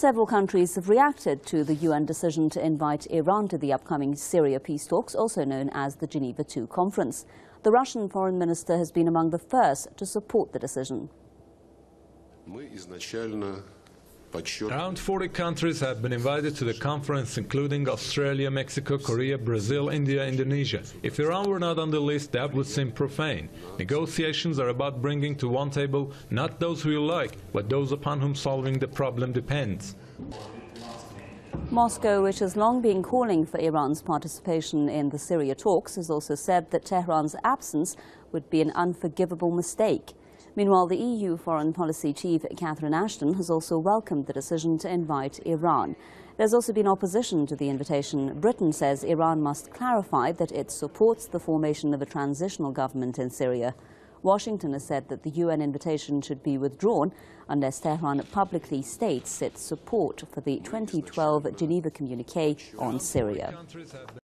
Several countries have reacted to the UN decision to invite Iran to the upcoming Syria peace talks, also known as the Geneva II conference. The Russian foreign minister has been among the first to support the decision. Around 40 countries have been invited to the conference, including Australia, Mexico, Korea, Brazil, India, Indonesia. If Iran were not on the list, that would seem profane. Negotiations are about bringing to one table not those who you like, but those upon whom solving the problem depends. Moscow, which has long been calling for Iran's participation in the Syria talks, has also said that Tehran's absence would be an unforgivable mistake. Meanwhile, the EU Foreign Policy Chief Catherine Ashton has also welcomed the decision to invite Iran. There's also been opposition to the invitation. Britain says Iran must clarify that it supports the formation of a transitional government in Syria. Washington has said that the UN invitation should be withdrawn unless Tehran publicly states its support for the 2012 Geneva communique on Syria.